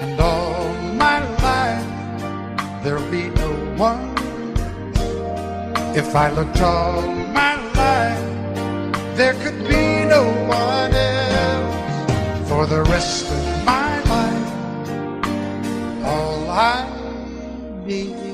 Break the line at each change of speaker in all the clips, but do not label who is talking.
And all my life there'll be no one. If I looked all my life, there could be no one else. For the rest of my life, all I need.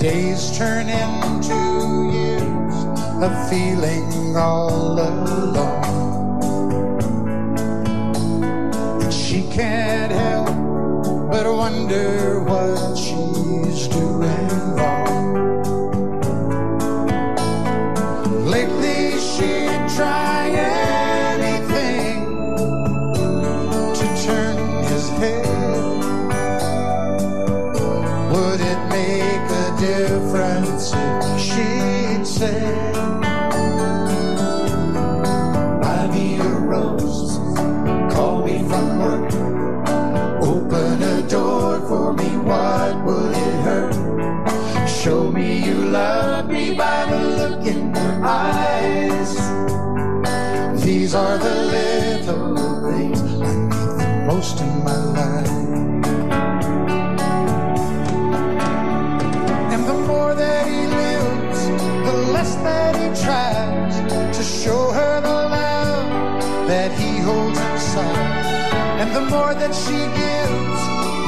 days turn into years of feeling all alone. And she can't help but wonder what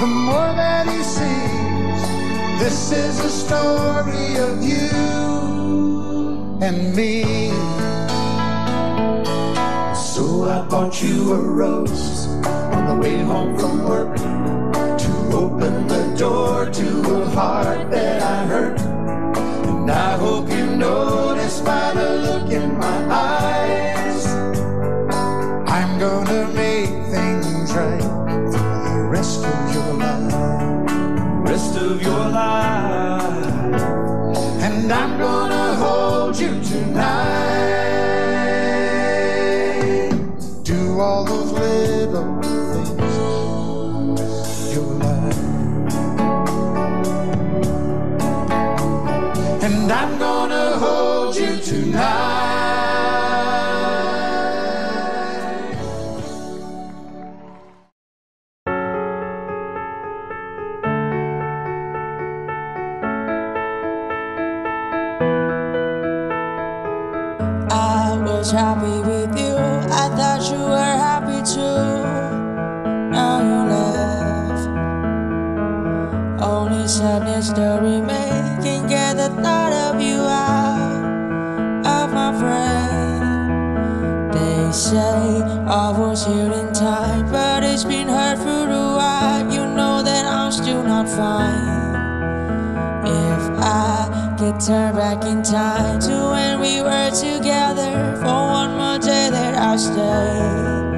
the
more that he sees. This is a story of you and me.
So I bought you a rose on the way home from work to open the door to a heart that
happy with you. I thought you were happy too. Now you left. Only sadness to remain. Can't get the thought of you out of my brain. They say I was here in time, but it's been hurt for a while. You know that I'm still not fine. If I could turn back in time to when we were together. Stay.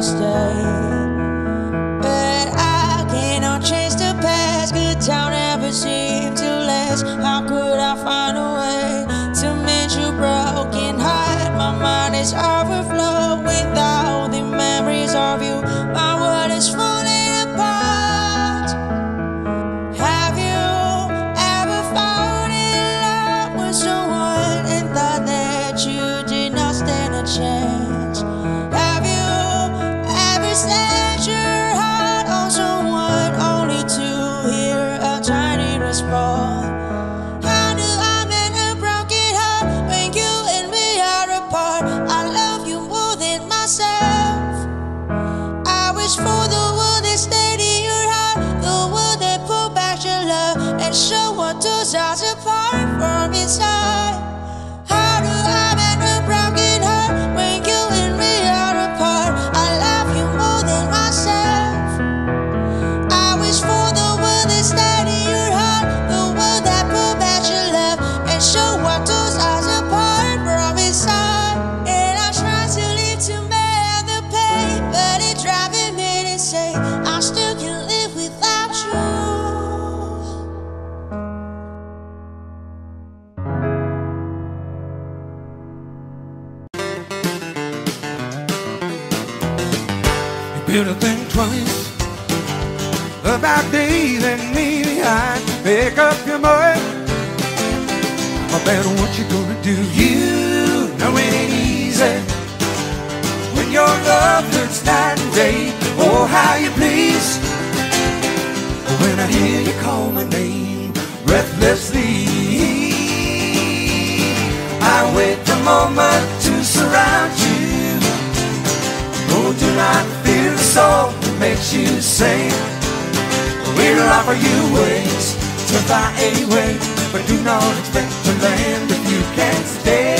stay. dark days and maybe I
make up your mind. But then what you're gonna do? You know it ain't easy when your love hurts night and day. Oh, how you please when I hear you call my name breathlessly. I wait the moment to surround you. Oh, do not fear the soul that makes you sing. We'll offer you wings to fly anyway, but do not expect to land if you can't stay.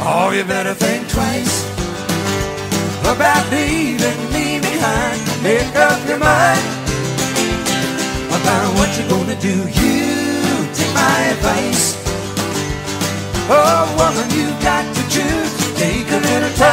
Oh, you better think twice about leaving me behind. Make up your mind about what you're gonna do. You take my advice. Oh, woman, you got to choose. Take a little time.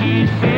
Música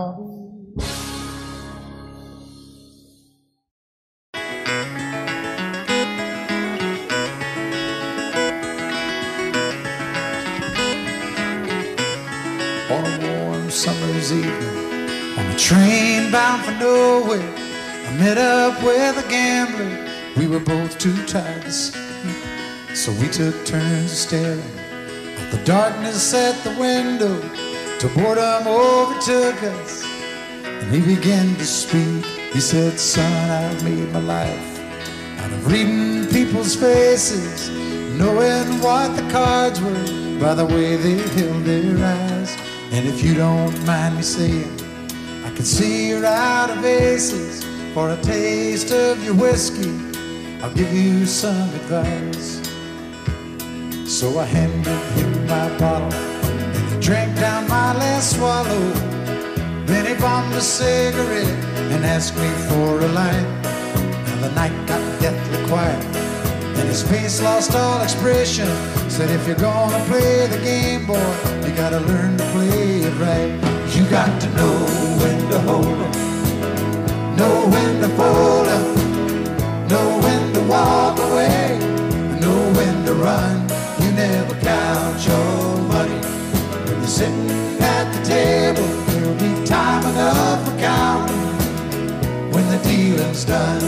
On a
warm summer's evening, on a train bound for nowhere, I met up with a gambler. We were both too tired to sleep, so we took turns staring at the darkness at the window till boredom overtook us. And he began to speak. He said, Son, I've made my life out of reading people's faces, knowing what the cards were by the way they held their eyes. And if you don't mind me saying, I can see you're out of aces. For a taste of your whiskey, I'll give you some advice. So I handed him my bottle, drank down my last swallow. Then he bombed a cigarette and asked me for a light. Now the night got deathly quiet, and his face lost all expression. Said, if you're gonna play the game, boy, you gotta learn to play it right. You got to know when to hold 'em, know when to fold 'em, know when to walk away, know when to run. You never count your sitting at the table. There'll be time enough for counting when the dealing's done.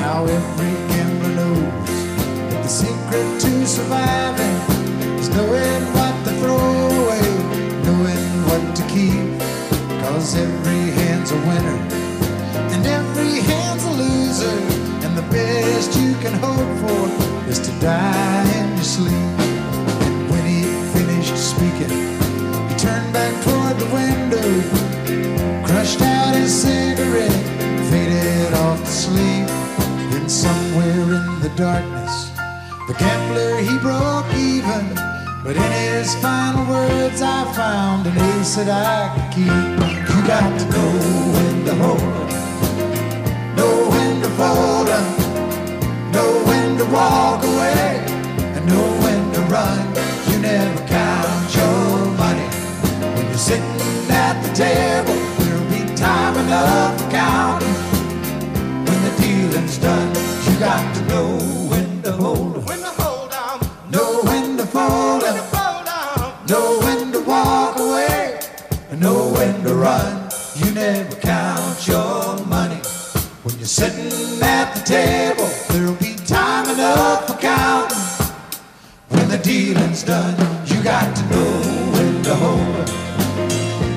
Now every gambler knows that the secret to surviving is knowing what to throw away, knowing what to keep. Cause every hand's a winner and every hand's a loser. And the best you can hope for is to die your sleep. When he finished speaking, he turned back toward the window, crushed out his cigarette, faded off to sleep. Then somewhere in the darkness, the gambler he broke even. But in his final words, I found an ace that I could keep. You got to know when to hold know when to fold 'em, know when to walk away, know when to run. You never count your money when you're sitting at the table. There'll be time enough for counting when the dealing's done. You got to know when to hold
When to hold on,
know when to fold 'em,
hold on.
know when to walk away, and know when to run. You never count your money when you're sitting at the table. There'll be time enough for counting when the dealing's done. You got to know when to hold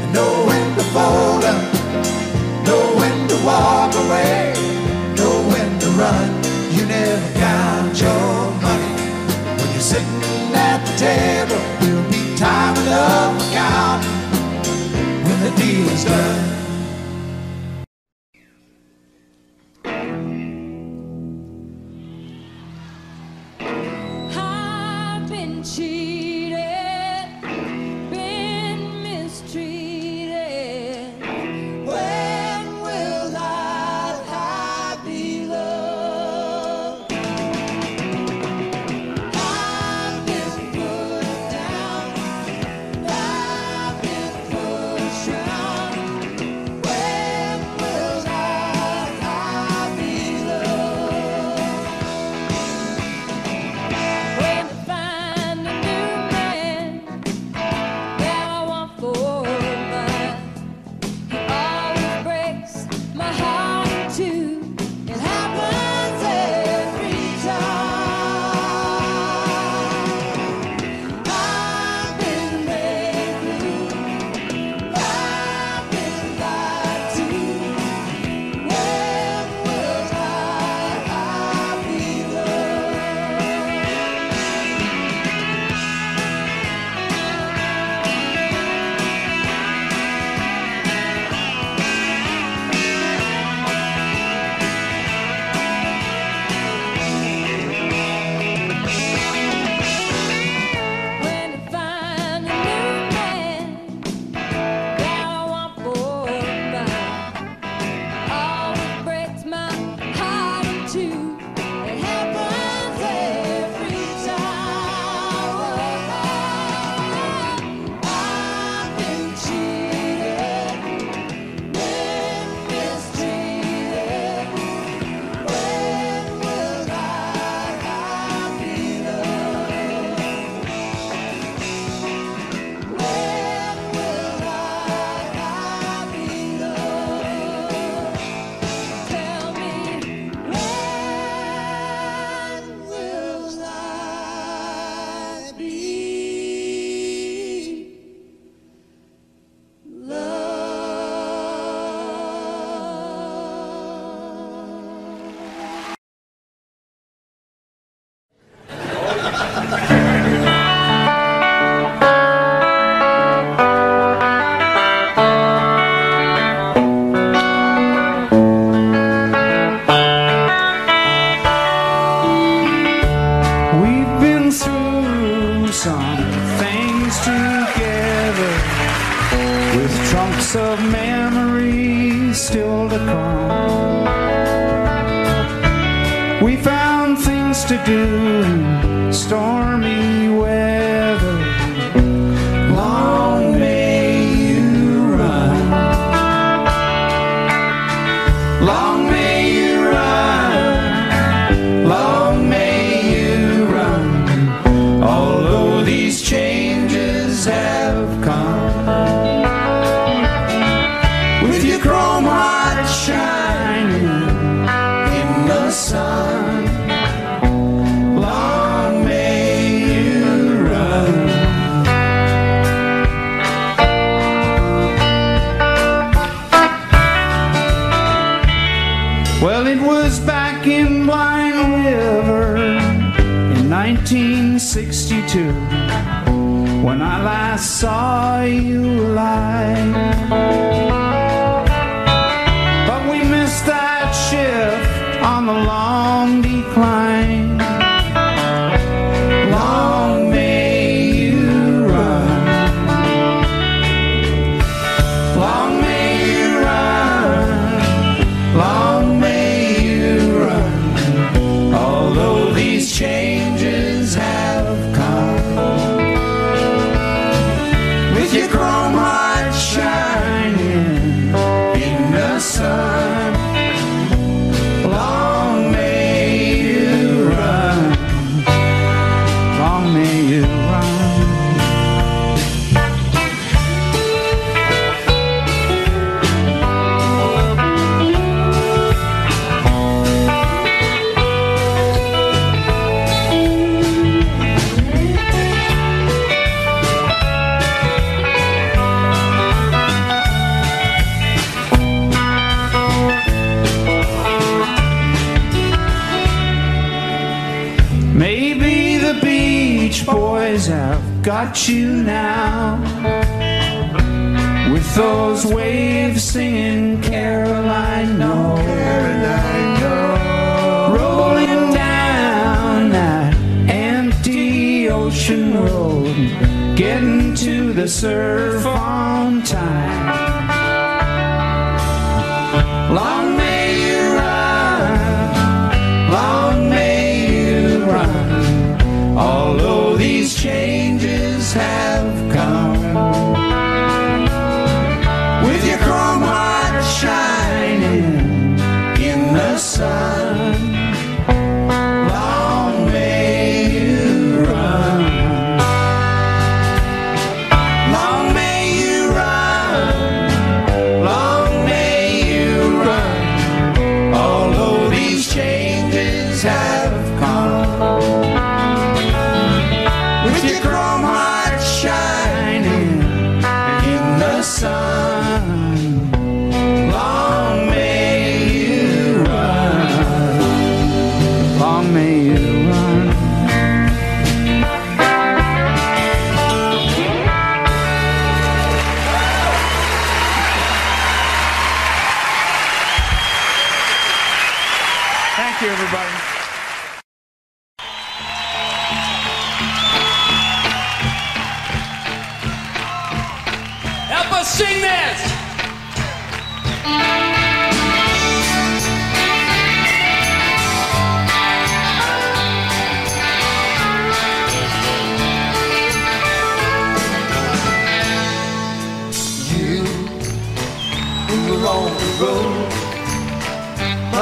and know when to fold 'em, know when to walk away, know when to run. You never count your money when you're sitting at the table. There'll be time enough for counting when the deal's done.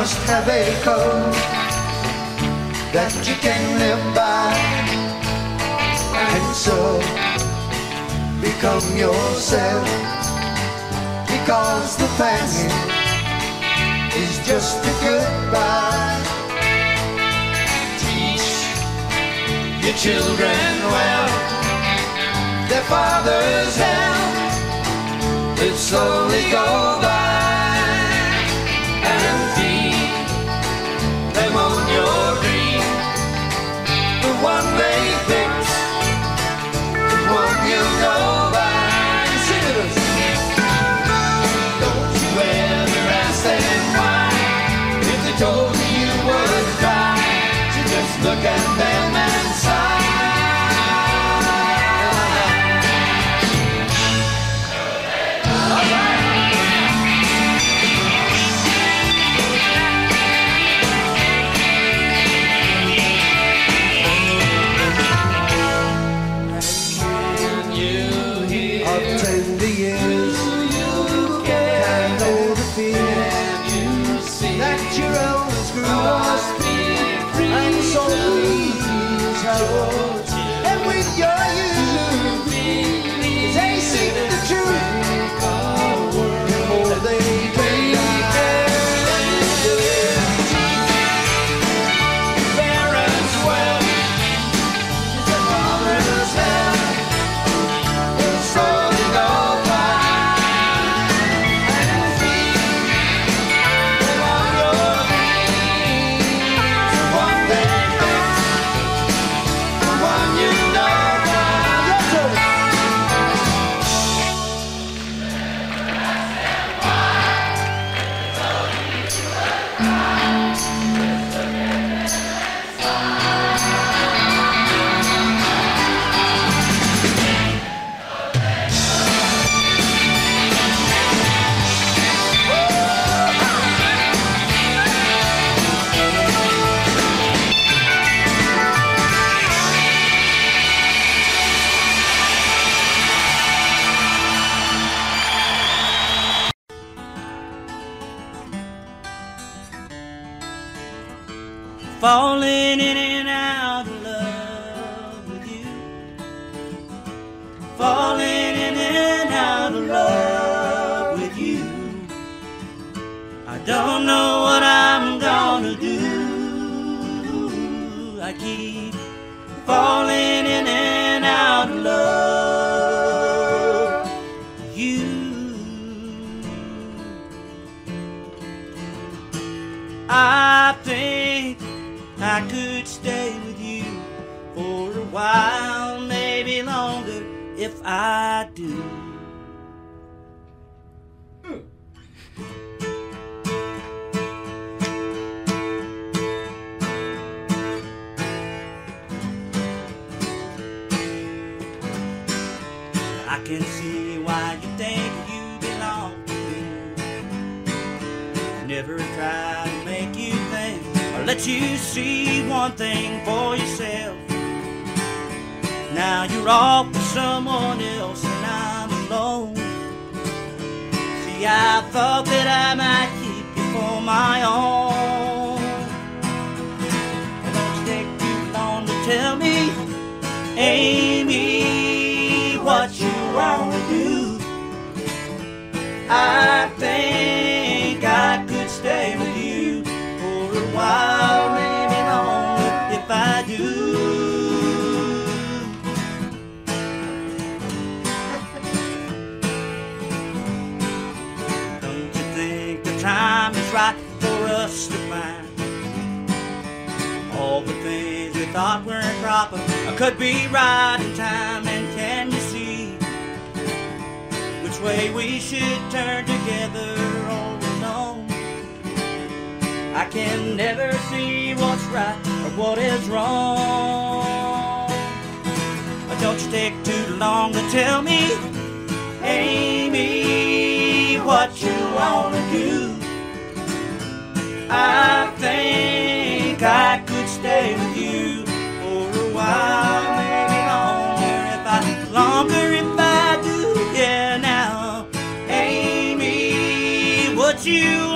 must have a code that you can live by. And so become yourself because the past is just a goodbye. Teach your children well, their fathers' hell, it slowly go by.
Falling in if I do. I can see why you think you belong to me. Never try to make you think or let you see one thing for yourself. Now you're off with someone else and I'm alone. See, I thought that I might keep you for my own. It don't take too long to tell me, Amy, what you wanna do. I think I could stay with you for a while, right for us to find all the things we thought weren't proper could be right in time? And can you see which way we should turn together all alone? I can never see what's right or what is wrong. Don't you take too long to tell me, Amy, what you wanna do. I think I could stay with you for a while, maybe longer if I longer if I do. Yeah, now, Amy, you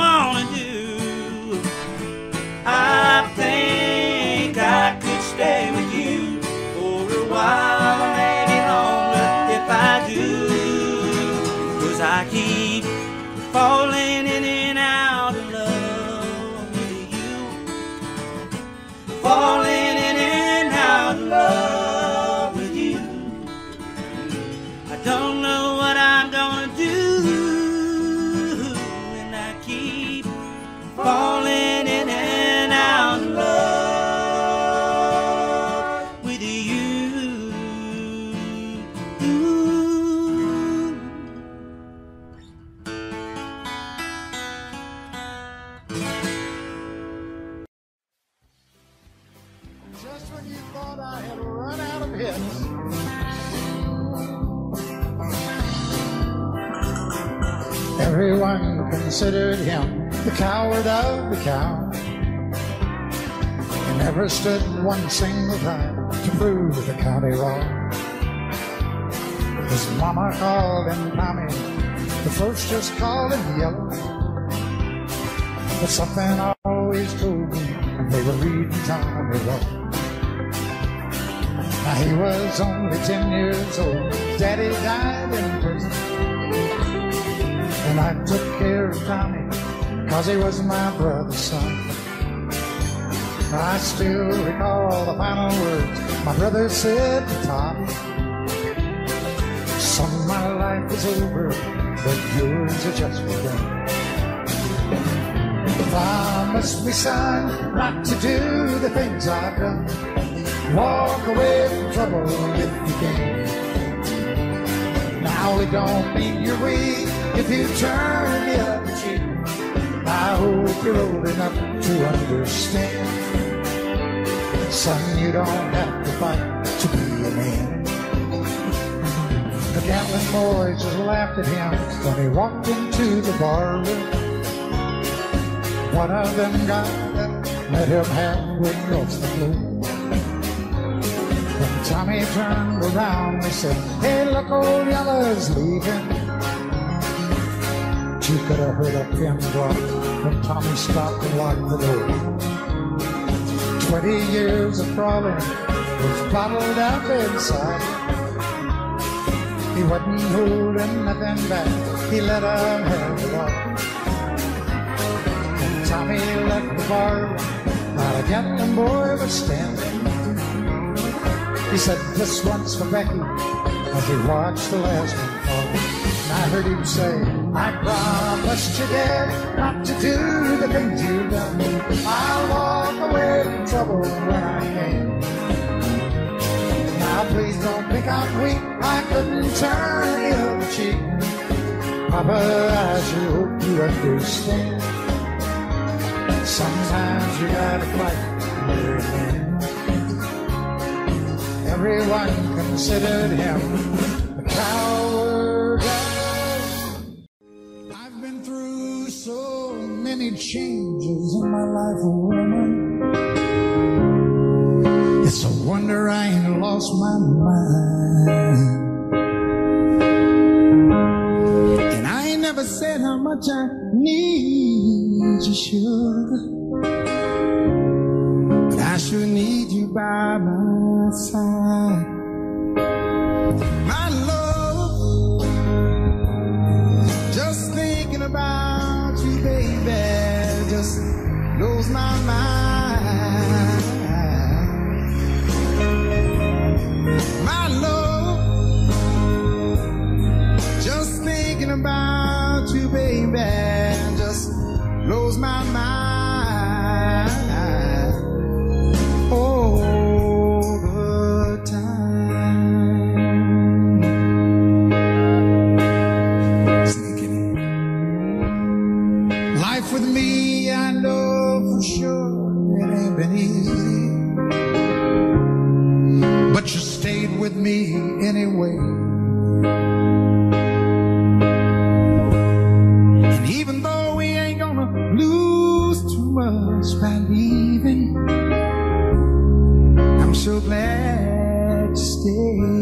coward of the cow. He never stood one single time to prove the county wrong. His mama called him Tommy. The folks just called him Yellow. But something always told me they were reading Tommy wrong. Now he was only ten years old. Daddy died in prison. And I took care of Tommy, cause he was my brother's son. I still recall the final words my brother said to Tommy. Some of my life is over, but yours are just begun. Promise me, son, not to do the things I've done. Walk away from trouble if you can. Now it don't mean you're weak if you turn the other cheek. I hope you're old enough to understand. Son, you don't have to fight to be a man. The Gatlin boys just laughed at him when he walked into the bar room. One of them got up, let him halfway across the floor. When Tommy turned around, they said, Hey, look, old Yellow's leaving. You could have heard a pin drop when Tommy stopped and locked the door. Twenty years of crawling was bottled up inside. He wasn't holding nothing back. He let 'em have it all. And Tommy left the bar. Not a Gatlin boy was standing. He said, This one's for Becky. As he watched the last one heard him say, I promised you, Dad, not to do the things you've done. I'll walk away from trouble when I can. Now please don't think I'm weak. I couldn't turn the other cheek. Papa, I sure hope you understand. Sometimes you gotta fight for every man. Everyone considered him changes in my life, oh woman. It's a wonder I ain't lost my mind. And I ain't never said how much I need you, sugar. But I sure need you by my side. Me anyway. And even though we ain't gonna lose too much by leaving, I'm so glad to stay.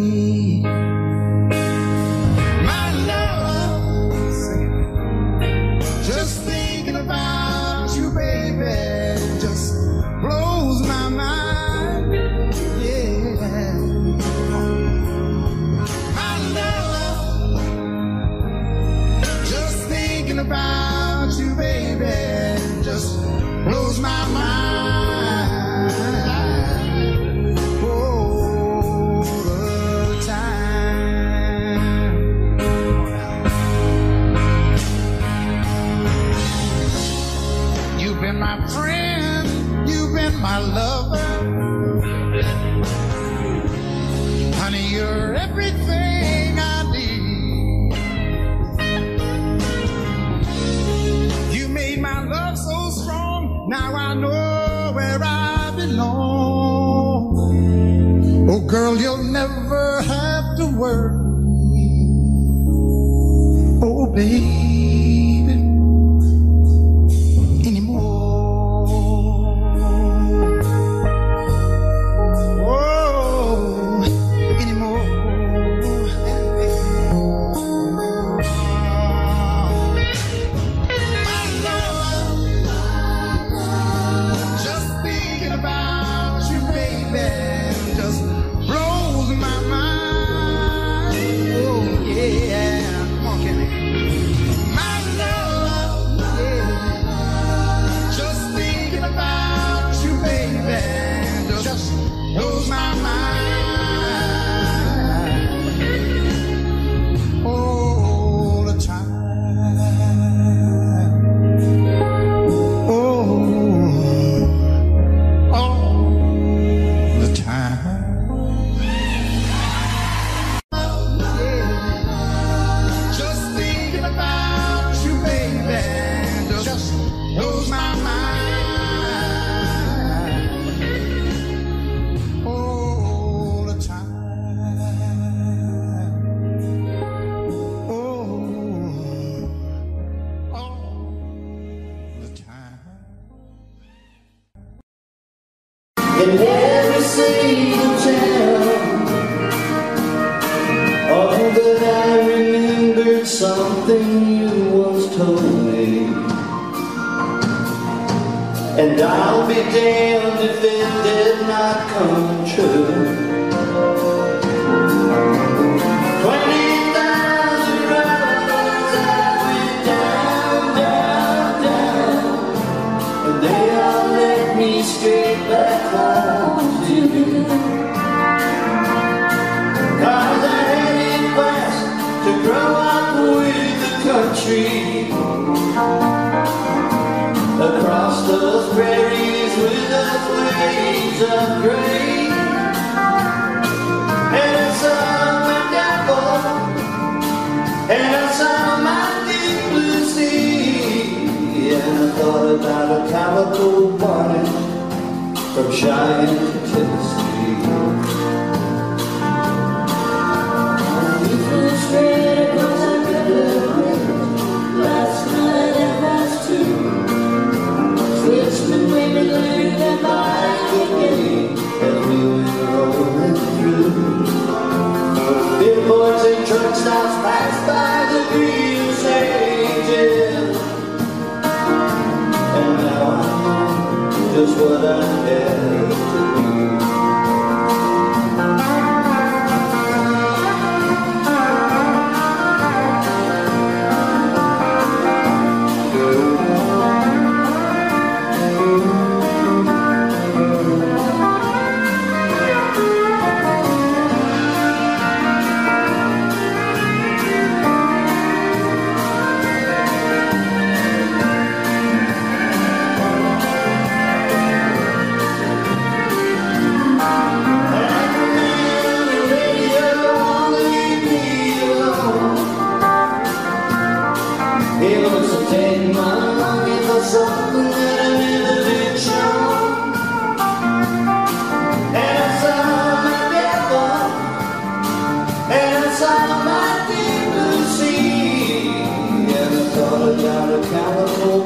The.
Across those prairies with those waves of grain. And I saw my devil, and I saw my deep blue sea. And I thought about a calico bonnet from Cheyenne Tennessee. Billboards and truck stops passed by the green stages. And now I know just what I had to do.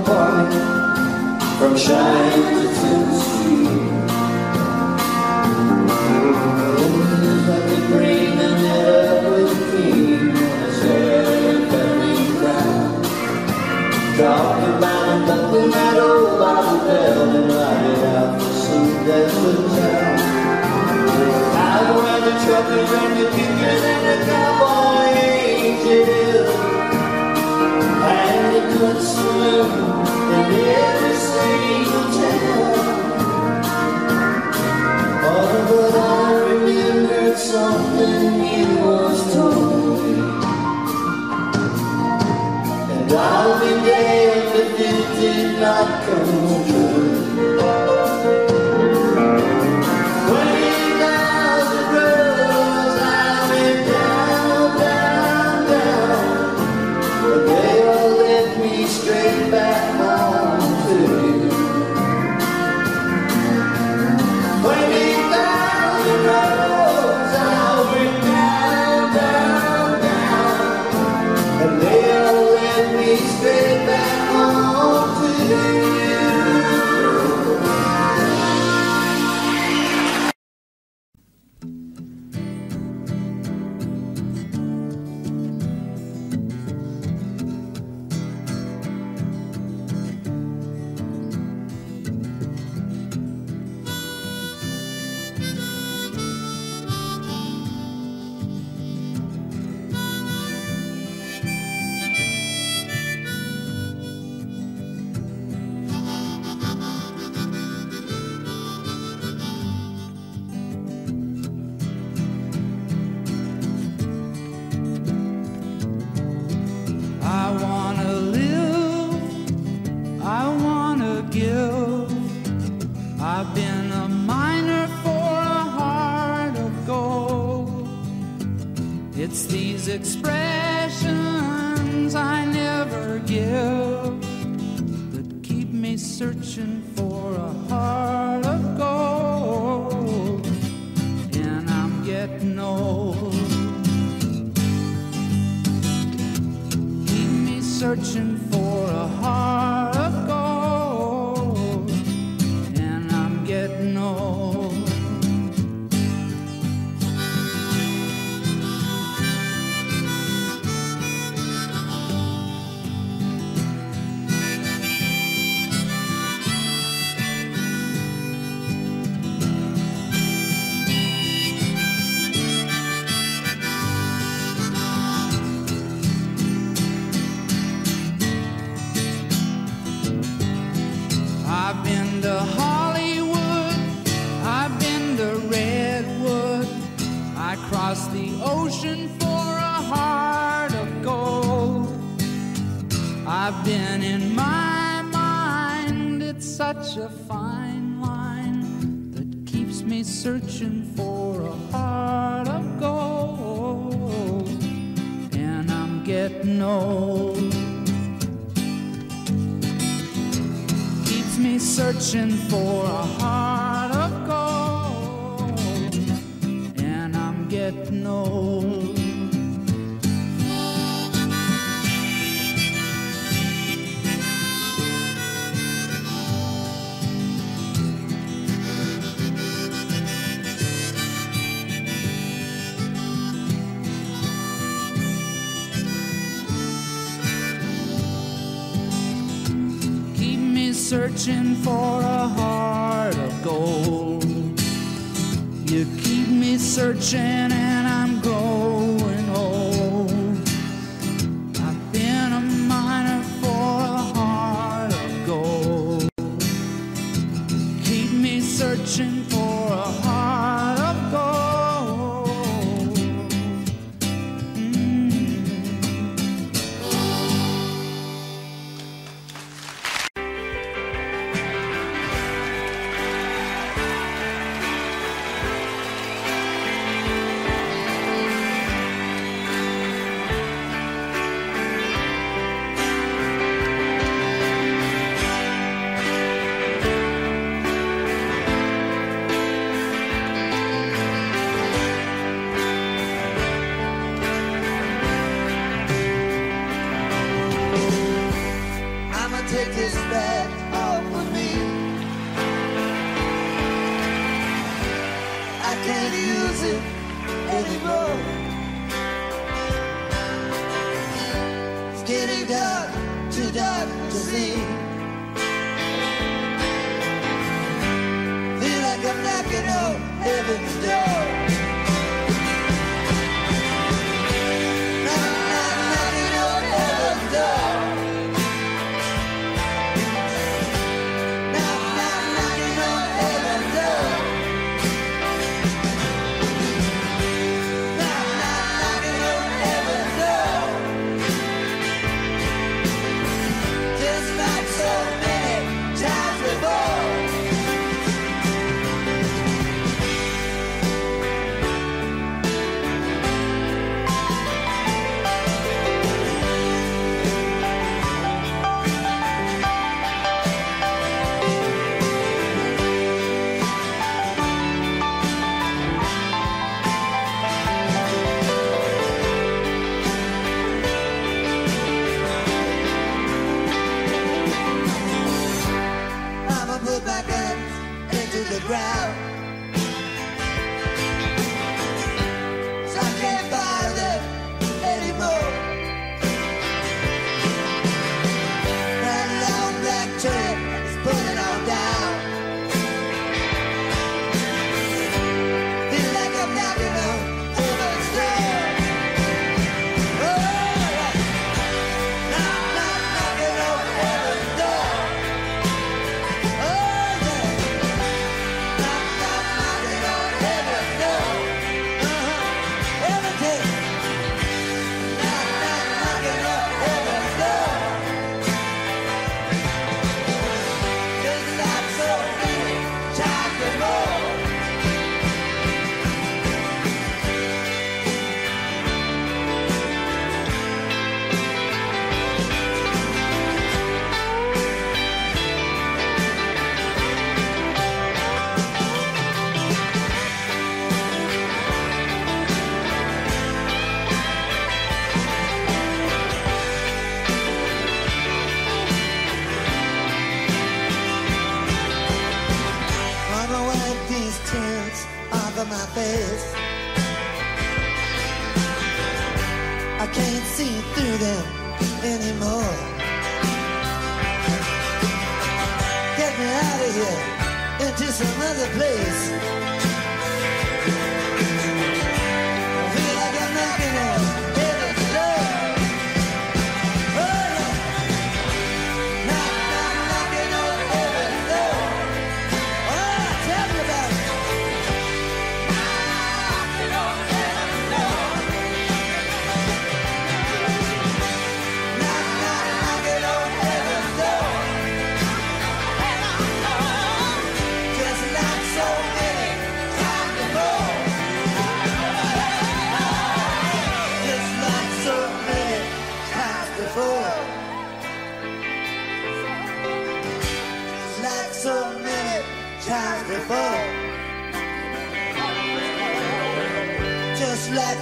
From Cheyenne to Tennessee me bring the net up with me about a Bible Belt and some desert town. Out around the truckers and the and the cowboy angels. Something
I've been
in my mind. It's such a fine line that keeps me searching for a heart of gold. And I'm getting old. Keeps me searching for a heart of gold. And I'm getting old. searching for a heart of gold. You keep me searching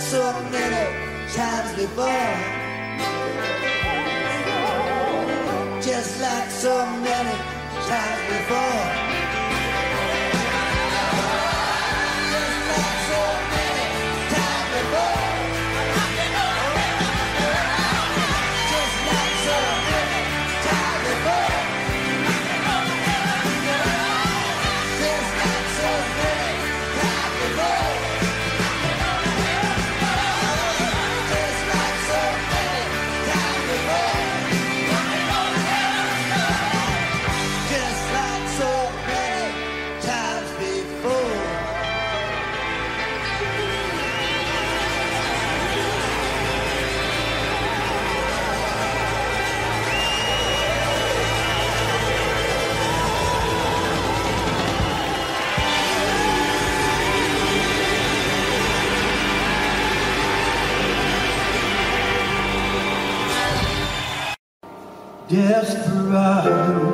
so many times before. Just like so many times before.
desperado.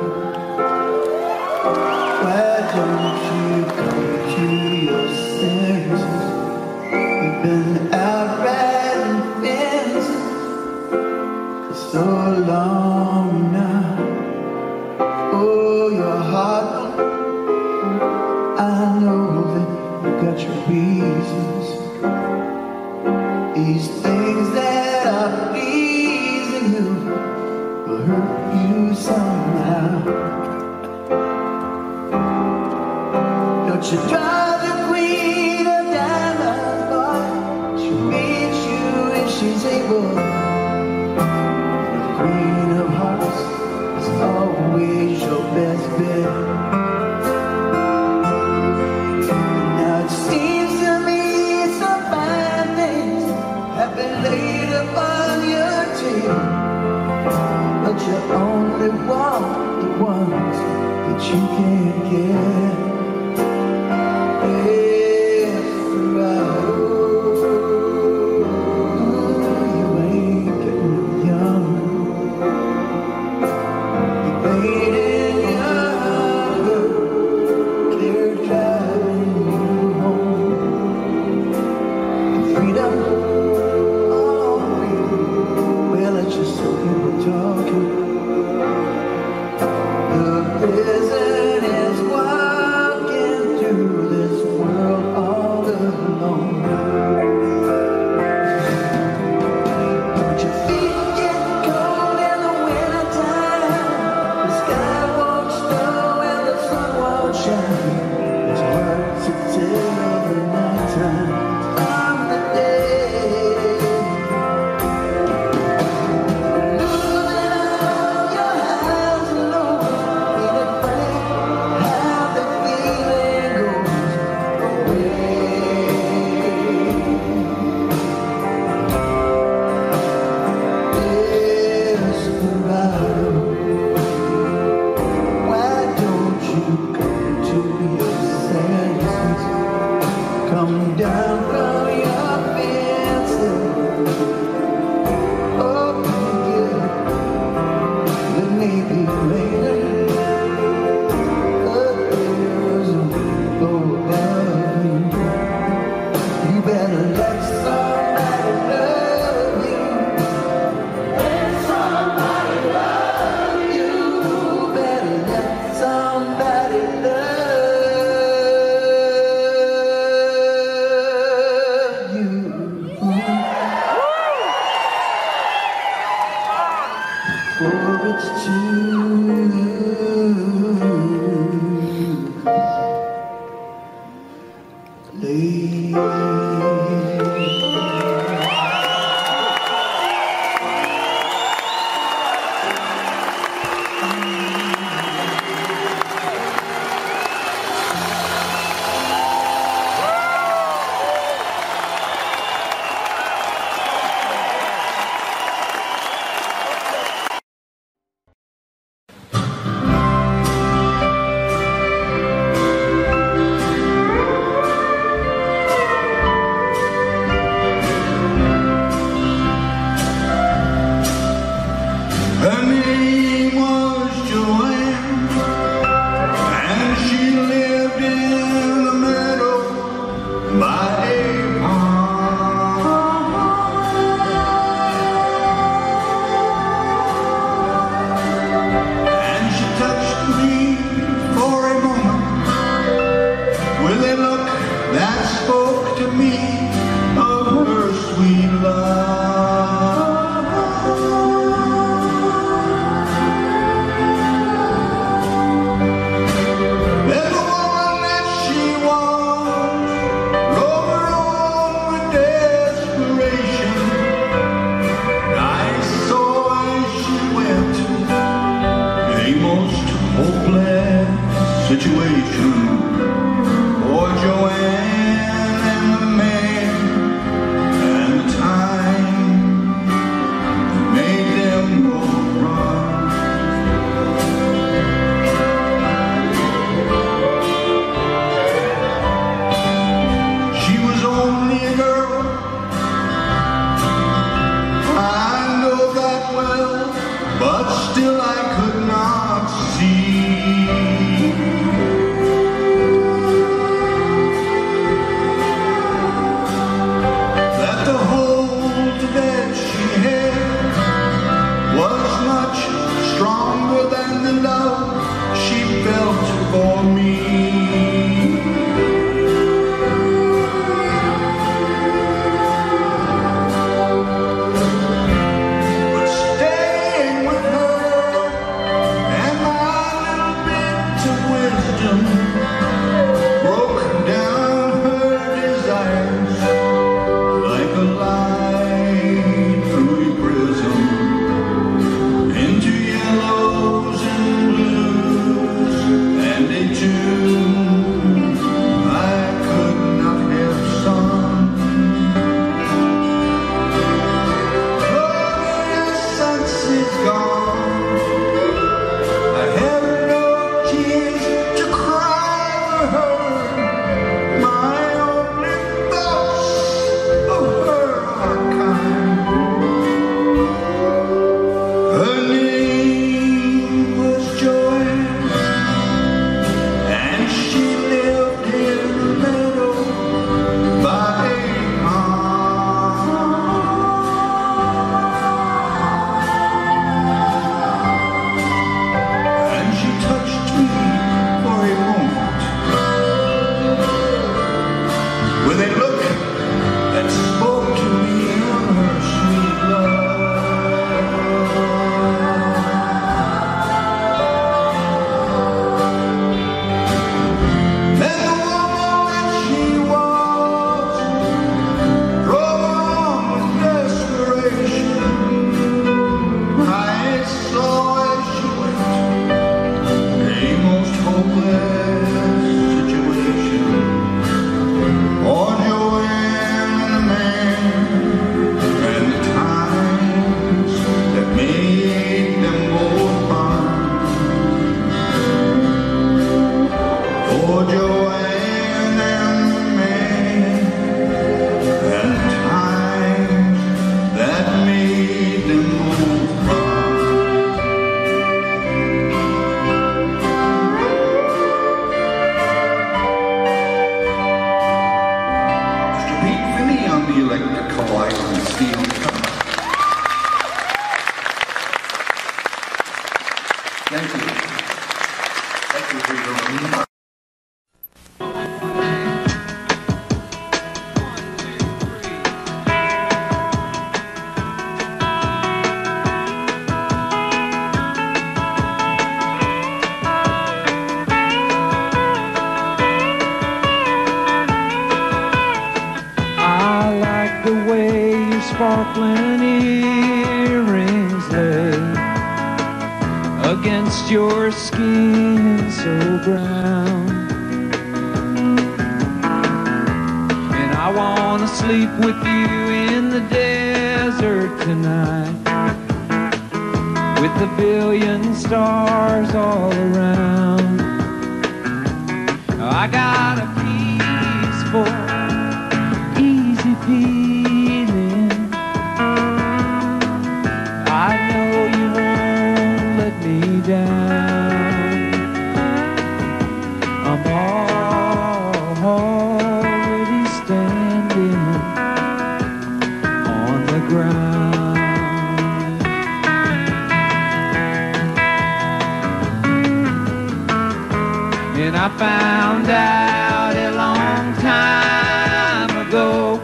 found out a long time ago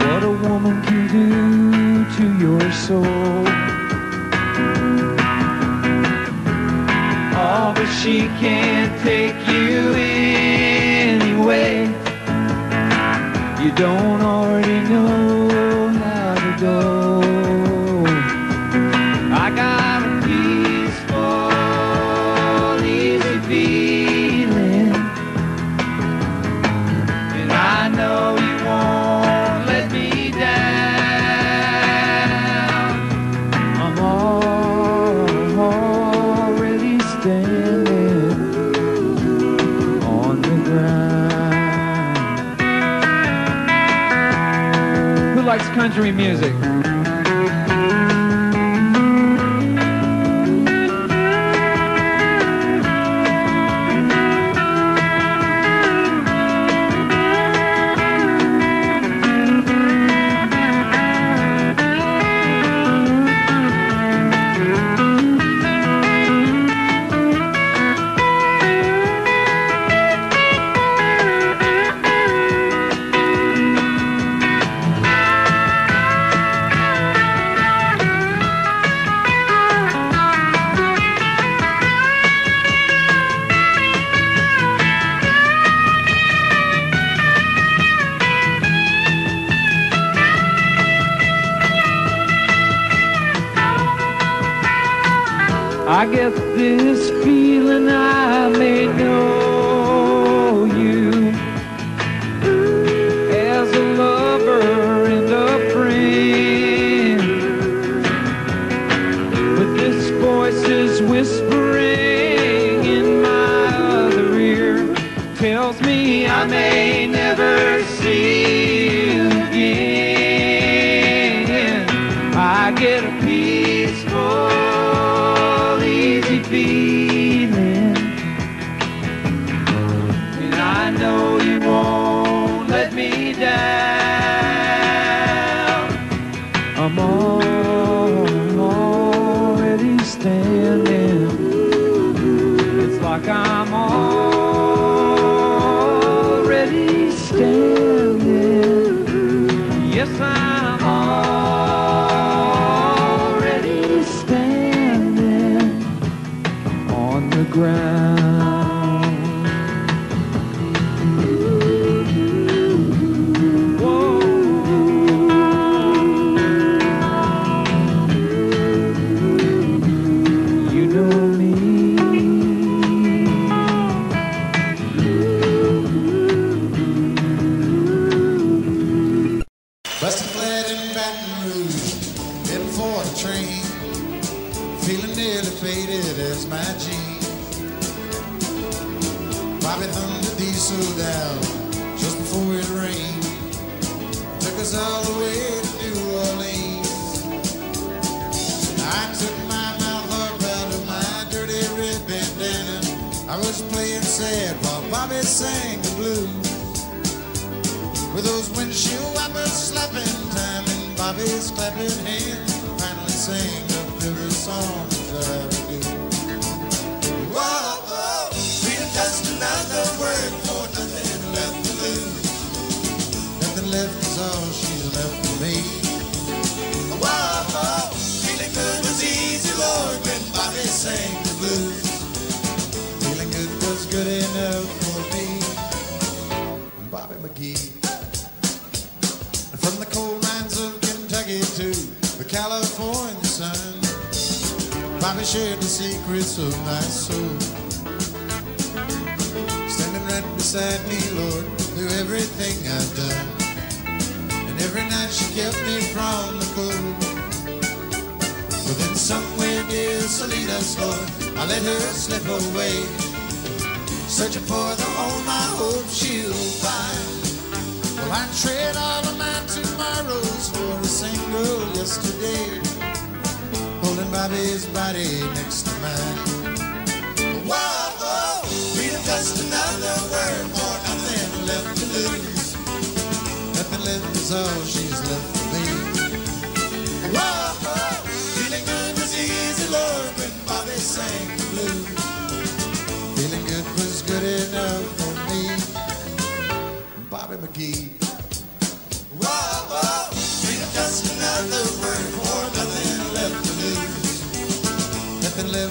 what a woman can do to your soul. Oh, but she can't take you anyway. You don't already know. country music. Yes,
I.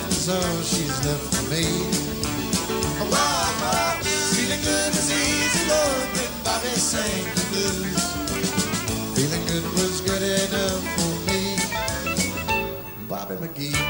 that's all she's left for me. Oh, wow, wow, feeling good is easy, Lord, when Bobby sang the blues. Feeling good was good enough for me. Bobby McGee.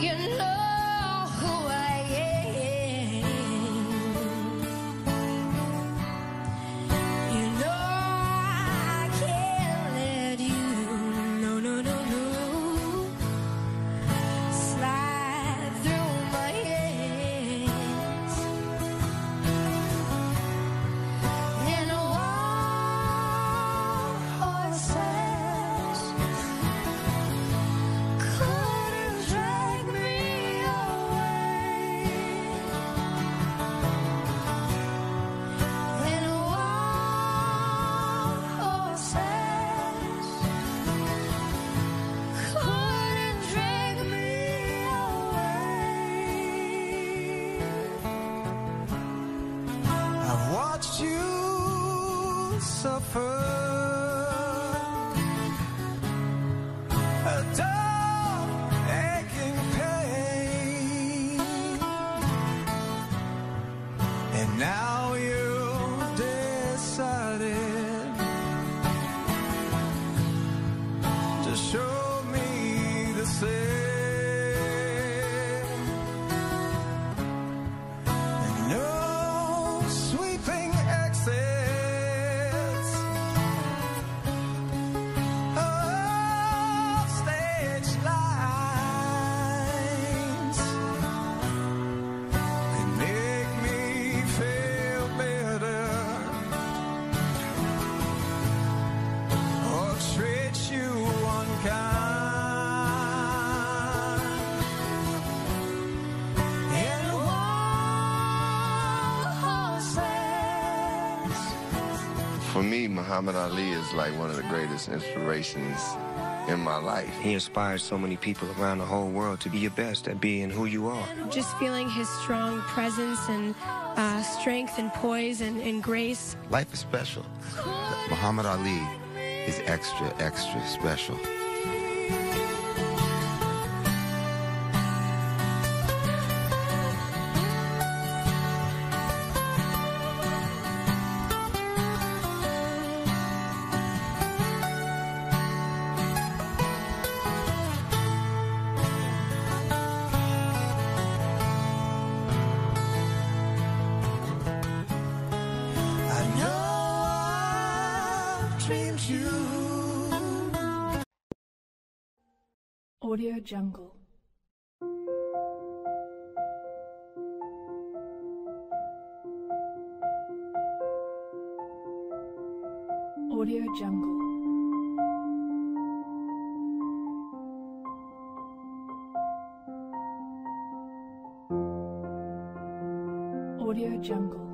You know me,
Muhammad Ali is like one of the greatest inspirations in my life.
He inspires so many people around the whole world to be your best at being who you are.
Just feeling his strong presence and uh, strength and poise and, and grace.
Life is special. Muhammad Ali is extra, extra special.
I've you.
Audio Jungle. Audio Jungle. Audio Jungle.